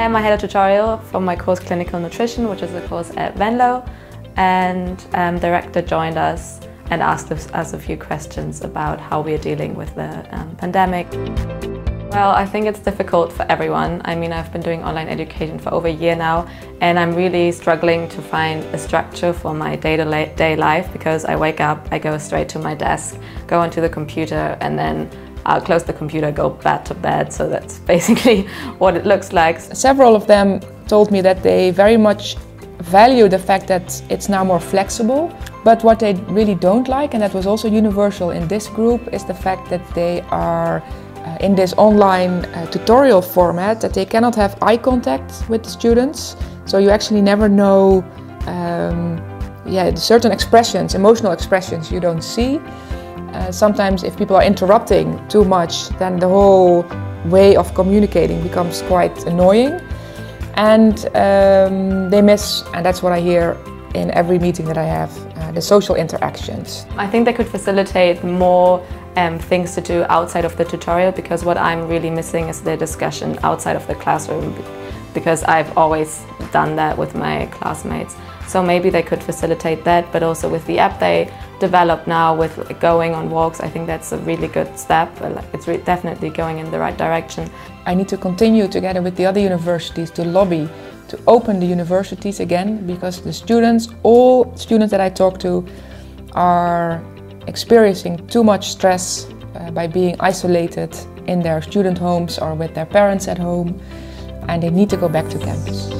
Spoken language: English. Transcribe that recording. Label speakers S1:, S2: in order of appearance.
S1: time I had a tutorial from my course Clinical Nutrition, which is a course at Venlo, and um, director joined us and asked us a few questions about how we are dealing with the um, pandemic. Well, I think it's difficult for everyone. I mean, I've been doing online education for over a year now, and I'm really struggling to find a structure for my day-to-day life because I wake up, I go straight to my desk, go onto the computer, and then Close the computer, go back to bed. So that's basically what it looks like.
S2: Several of them told me that they very much value the fact that it's now more flexible. But what they really don't like, and that was also universal in this group, is the fact that they are uh, in this online uh, tutorial format that they cannot have eye contact with the students. So you actually never know um, yeah, certain expressions, emotional expressions you don't see. Uh, sometimes if people are interrupting too much, then the whole way of communicating becomes quite annoying. And um, they miss, and that's what I hear in every meeting that I have, uh, the social interactions.
S1: I think they could facilitate more um, things to do outside of the tutorial because what I'm really missing is the discussion outside of the classroom because I've always done that with my classmates. So maybe they could facilitate that, but also with the app they develop now with going on walks, I think that's a really good step. It's definitely going in the right direction.
S2: I need to continue together with the other universities to lobby to open the universities again because the students, all students that I talk to, are experiencing too much stress uh, by being isolated in their student homes or with their parents at home and they need to go back to campus.